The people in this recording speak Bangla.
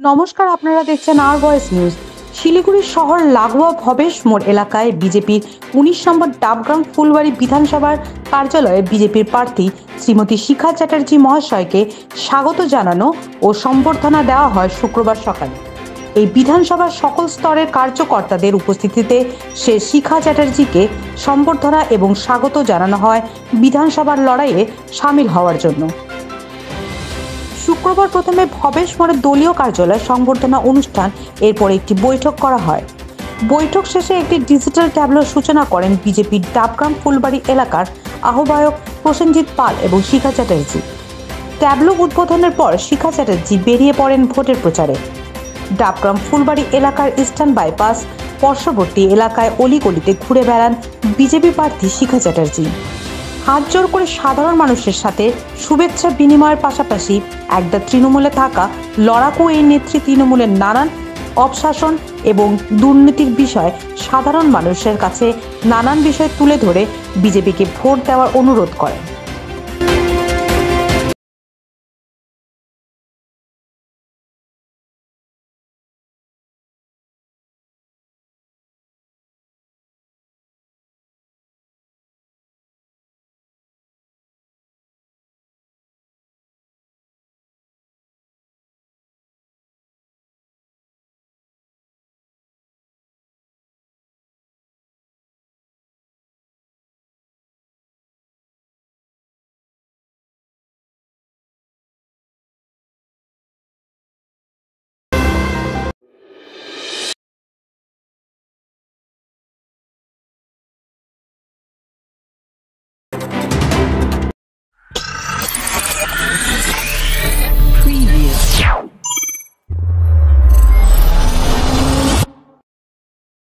নমস্কার, আপনারা দেখছেন আর ভয়েস নিউজ। শিলিগুড়ি শহর লাগোয়া ভবেশ মোড় এলাকায় বিজেপির উনিশ নম্বর ডাবগ্রাম ফুলবাড়ি বিধানসভার কার্যালয়ে বিজেপির প্রার্থী শ্রীমতী শিখা চ্যাটার্জি মহাশয়কে স্বাগত জানানো ও সম্বর্ধনা দেওয়া হয় শুক্রবার সকালে। এই বিধানসভার সকল স্তরের কার্যকর্তাদের উপস্থিতিতে সে শিখা চ্যাটার্জিকে সম্বর্ধনা এবং স্বাগত জানানো হয় বিধানসভার লড়াইয়ে সামিল হওয়ার জন্য। শুক্রবার প্রথমে ভবেশ মোড়ের দলীয় কার্যালয়ে সংবর্ধনা অনুষ্ঠান, এরপর একটি বৈঠক করা হয়। বৈঠক শেষে একটি ডিজিটাল ট্যাবলোর সূচনা করেন বিজেপির ডাবগ্রাম ফুলবাড়ি এলাকার আহ্বায়ক প্রসেনজিৎ পাল এবং শিখা চ্যাটার্জি। ট্যাবলো উদ্বোধনের পর শিখা চ্যাটার্জি বেরিয়ে পড়েন ভোটের প্রচারে। ডাবগ্রাম ফুলবাড়ি এলাকার ইস্টার্ন বাইপাস, পার্শ্ববর্তী এলাকায় অলিগলিতে ঘুরে বেড়ান বিজেপি প্রার্থী শিখা চ্যাটার্জি। হাত জোর করে সাধারণ মানুষের সাথে শুভেচ্ছা বিনিময়ের পাশাপাশি একদা তৃণমূলে থাকা লড়াকু এই নেত্রী তৃণমূলের নানান অপশাসন এবং দুর্নীতির বিষয় সাধারণ মানুষের কাছে নানান বিষয় তুলে ধরে বিজেপিকে ভোট দেওয়ার অনুরোধ করেন।